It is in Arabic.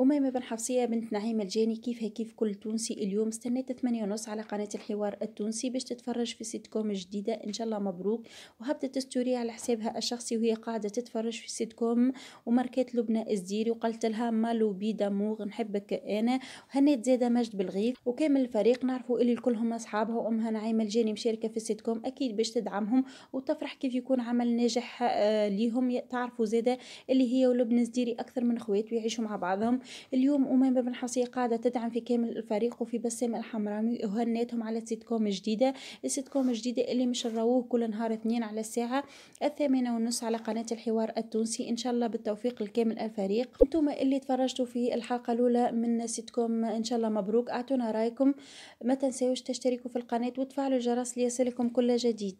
أميمة بن حفصية بنت نعيم الجاني كيف هي؟ كيف كل تونسي اليوم؟ استنيت ثمانية ونص على قناة الحوار التونسي باش تتفرج في سيت كوم جديدة. إن شاء الله مبروك. وهبطت story على حسابها الشخصي وهي قاعدة تتفرج في سيت كوم وماركات لبنى السديري وقالت لها mon bébé d'amour نحبك أنا. هنيت زادة مجد بالغيث وكامل الفريق نعرفوا اللي الكل أصحابها. وأمها نعيمة الجاني مشاركة في السيت كوم أكيد باش تدعمهم وتفرح كيف يكون عمل ناجح آه، ليهم. تعرفوا زادة اللي هي ولبنى السديري أكثر من خوات ويعيشوا مع بعضهم. اليوم أميمة بن حفصية قاعدة تدعم في كامل الفريق وفي بسام الحمرامي وهنيتهم على سيت كوم جديدة. السيت كوم الجديدة اللي مشروه كل نهار اثنين على الساعة الثامنة والنص على قناة الحوار التونسي. إن شاء الله بالتوفيق لكامل الفريق. أنتم اللي تفرجتوا في الحلقة الأولى من سيت كوم إن شاء الله مبروك. أعطونا رأيكم. ما تنسوش تشتركوا في القناة وتفعلوا الجرس ليصلكم كل جديد.